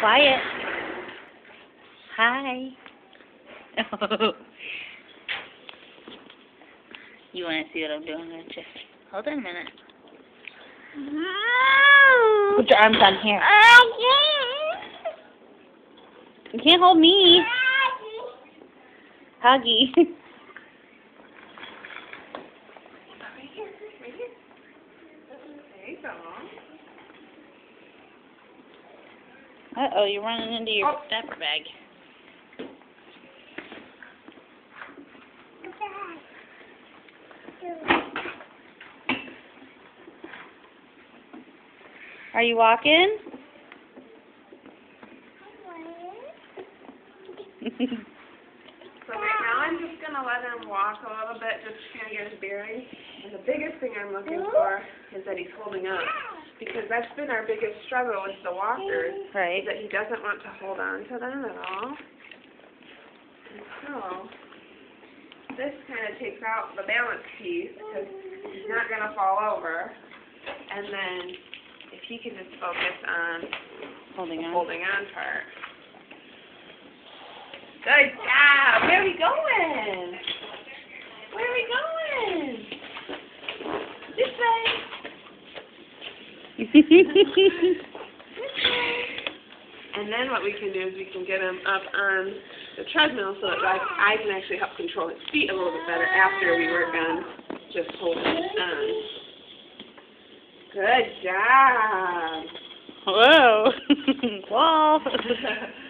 Quiet. Hi. you want to see what I'm doing, don't you? Hold on a minute. Put your arms on here. You can't hold me. Huggy. Uh oh, you're running into your Oh. diaper bag. Are you walking? So right now I'm just gonna let him walk a little bit, just to kind of get his bearings. And the biggest thing I'm looking for is that he's holding on, because that's been our biggest struggle with the walkers, Right. is that he doesn't want to hold on to them at all. And so this kind of takes out the balance piece, because he's not gonna fall over. And then if he can just focus on Holding on. holding on part. Good job. Where are we going? Where are we going? This way. This way. And then what we can do is we can get him up on the treadmill so that I, I can actually help control his feet a little bit better after we work on just holding it on. Good job. Whoa. Wall.